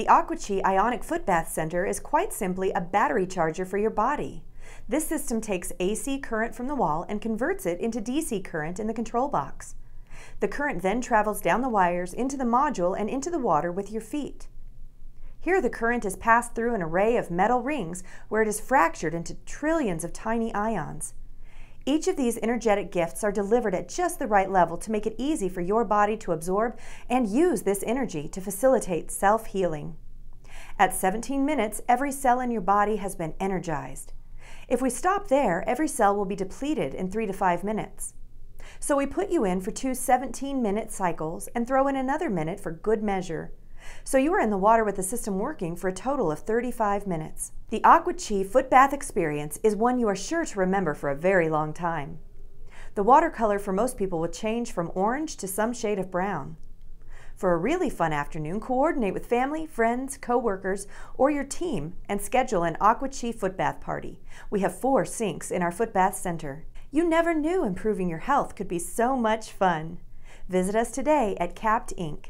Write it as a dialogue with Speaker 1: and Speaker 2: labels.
Speaker 1: The AquaChi Ionic Foot Bath Center is quite simply a battery charger for your body. This system takes AC current from the wall and converts it into DC current in the control box. The current then travels down the wires into the module and into the water with your feet. Here the current is passed through an array of metal rings where it is fractured into trillions of tiny ions. Each of these energetic gifts are delivered at just the right level to make it easy for your body to absorb and use this energy to facilitate self healing. At 17 minutes, every cell in your body has been energized. If we stop there, every cell will be depleted in 3 to 5 minutes. So we put you in for two 17 minute cycles and throw in another minute for good measure. So you are in the water with the system working for a total of 35 minutes. The Aqua Chi foot bath experience is one you are sure to remember for a very long time. The watercolor for most people will change from orange to some shade of brown. For a really fun afternoon, coordinate with family, friends, co-workers, or your team and schedule an Aqua Chi foot bath party. We have four sinks in our foot bath center. You never knew improving your health could be so much fun. Visit us today at CAPPED Inc.